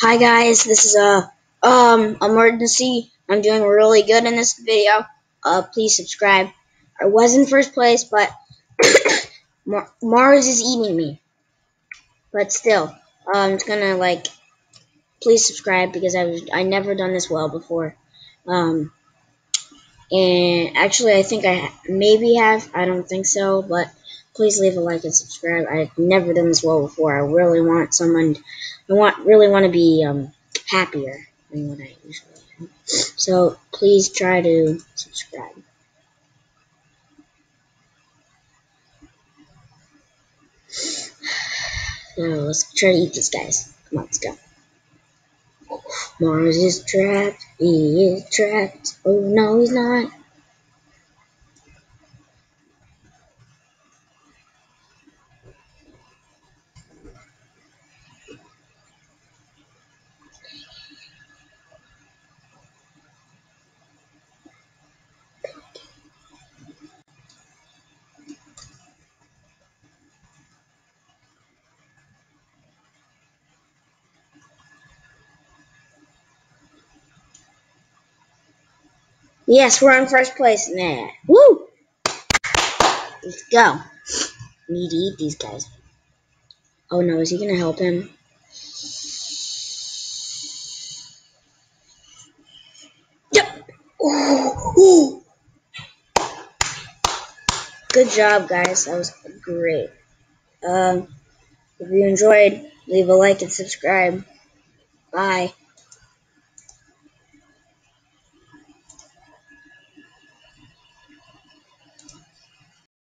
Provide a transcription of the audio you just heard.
Hi guys, this is a um emergency. I'm doing really good in this video. Uh, please subscribe. I was in first place, but Mar Mars is eating me. But still, I'm just gonna like, please subscribe because I was I never done this well before. Um, and actually, I think I maybe have. I don't think so, but please leave a like and subscribe. I've never done this well before. I really want someone. I want really want to be um happier than what I usually am. So please try to subscribe. Now let's try to eat these guys. Come on, let's go. Mars is trapped. He is trapped. Oh no, he's not. Yes, we're in first place now. Woo! Let's go. Need to eat these guys. Oh no, is he gonna help him? Yep. Ooh, ooh. Good job, guys. That was great. Um, if you enjoyed, leave a like and subscribe. Bye.